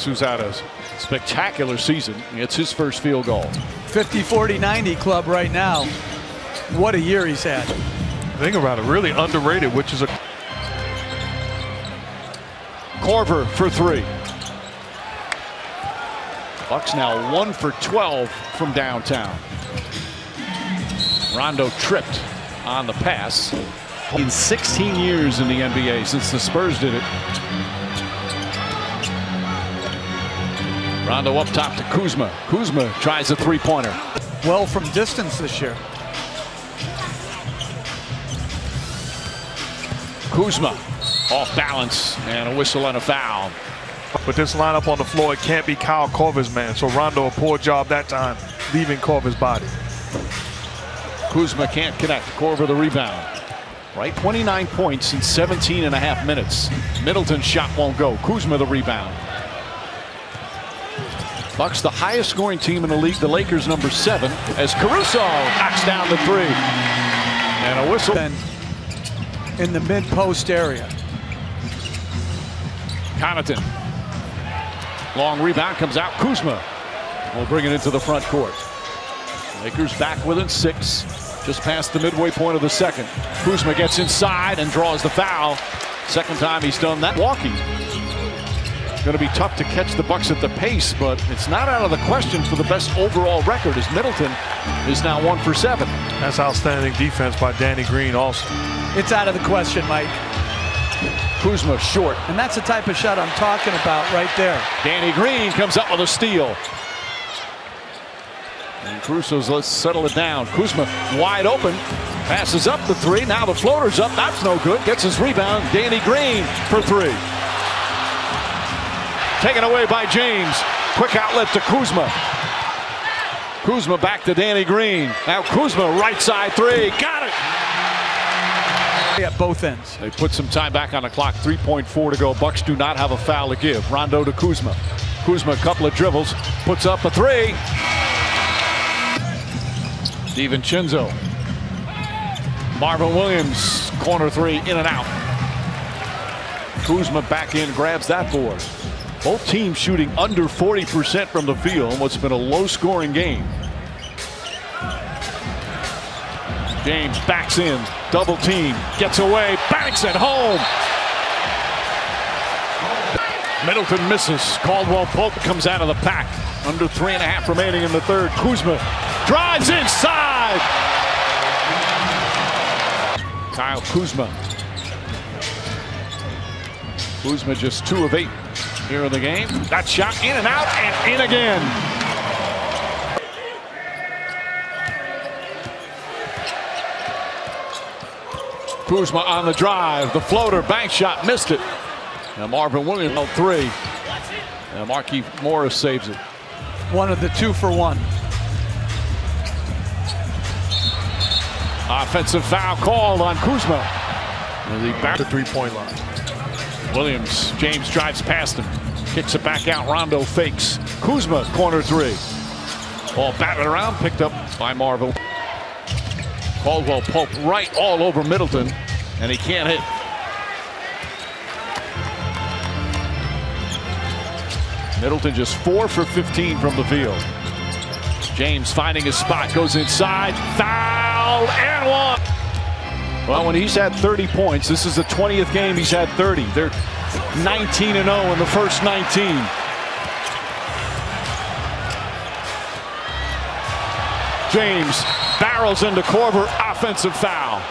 who's had a spectacular season. It's his first field goal. 50, 40, 90 club right now. What a year he's had. Think about it, really underrated, which is a Korver for three. Bucks now one for 12 from downtown. Rondo tripped on the pass. In 16 years in the NBA since the Spurs did it. Rondo up top to Kuzma. Kuzma tries a three-pointer. Well from distance this year. Kuzma off balance and a whistle and a foul. But this lineup on the floor, it can't be Kyle Korver's man. So Rondo, a poor job that time, leaving Korver's body. Kuzma can't connect. Korver the rebound. Right, 29 points in 17 and a half minutes. Middleton's shot won't go. Kuzma the rebound. Bucks the highest scoring team in the league. The Lakers number seven as Caruso knocks down the three. And a whistle. And in the mid post area. Connaughton. Long rebound comes out. Kuzma will bring it into the front court. Lakers back within six. Just past the midway point of the second. Kuzma gets inside and draws the foul. Second time he's done that. Walking. Going to be tough to catch the Bucks at the pace, but it's not out of the question for the best overall record as Middleton is now one for seven. That's outstanding defense by Danny Green also. It's out of the question, Mike. Kuzma short. And that's the type of shot I'm talking about right there. Danny Green comes up with a steal. And Caruso's let's settle it down. Kuzma wide open. Passes up the three. Now the floater's up. That's no good. Gets his rebound. Danny Green for three. Taken away by James. Quick outlet to Kuzma. Kuzma back to Danny Green. Now Kuzma right side three. Got it. At both ends. They put some time back on the clock. 3.4 to go. Bucks do not have a foul to give. Rondo to Kuzma. Kuzma a couple of dribbles. Puts up a three. DiVincenzo. Marvin Williams corner three in and out. Kuzma back in grabs that board. Both teams shooting under 40% from the field what's been a low scoring game. James backs in, double team, gets away, banks it home. Middleton misses. Caldwell Pope comes out of the pack. Under three and a half remaining in the third. Kuzma drives inside. Kyle Kuzma. Kuzma just two of eight here in the game. That shot in and out and in again. Kuzma on the drive. The floater, bank shot, missed it. And Marvin Williams held three. And Markieff Morris saves it. One of the two for one. Offensive foul called on Kuzma. As he back to three-point line. Williams, James drives past him. Kicks it back out. Rondo fakes. Kuzma, corner three. Ball batted around, picked up by Marvin. Caldwell Pope right all over Middleton, and he can't hit. Middleton just four for 15 from the field. James finding his spot, goes inside, fouled, and one. Well, when he's had 30 points, this is the 20th game he's had 30. They're 19 and 0 in the first 19. James barrels into Korver, offensive foul.